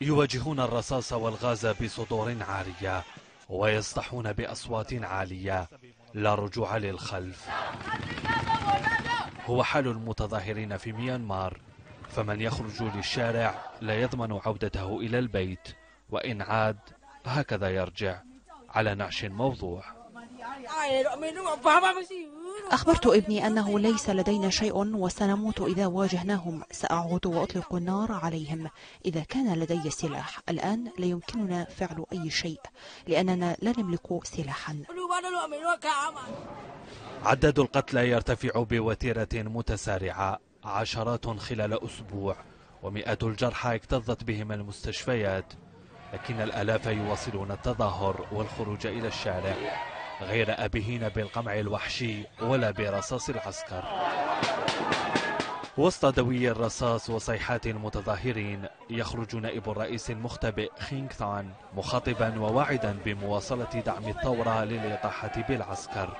يواجهون الرصاص والغاز بصدور عارية ويصطحون بأصوات عالية لا رجوع للخلف هو حال المتظاهرين في ميانمار فمن يخرج للشارع لا يضمن عودته إلى البيت وإن عاد هكذا يرجع على نعش موضوع أخبرت ابني أنه ليس لدينا شيء وسنموت إذا واجهناهم. سأعود وأطلق النار عليهم. إذا كان لدي سلاح الآن لا يمكننا فعل أي شيء لأننا لا نملك سلاحا. عدد القتلى يرتفع بوتيرة متسارعة عشرات خلال أسبوع ومئات الجرحى اكتظت بهم المستشفيات لكن الألاف يواصلون التظاهر والخروج إلى الشارع. غير أبهين بالقمع الوحشي ولا برصاص العسكر. وسط دوي الرصاص وصيحات المتظاهرين يخرج نائب الرئيس المختبئ خينغ ثان مخاطبا وواعدا بمواصلة دعم الثورة للإطاحة بالعسكر.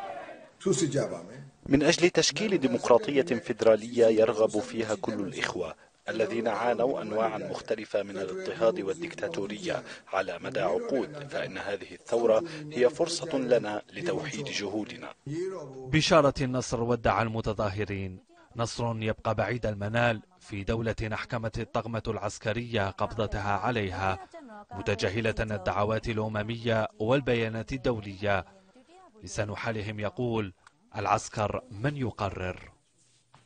من أجل تشكيل ديمقراطية فيدرالية يرغب فيها كل الإخوة الذين عانوا أنواعا مختلفة من الاضطهاد والدكتاتورية على مدى عقود فإن هذه الثورة هي فرصة لنا لتوحيد جهودنا. بشارة النصر ودع المتظاهرين. نصر يبقى بعيد المنال في دولة أحكمت الطغمة العسكرية قبضتها عليها متجاهلة الدعوات الأممية والبيانات الدولية. لسان حالهم يقول العسكر من يقرر؟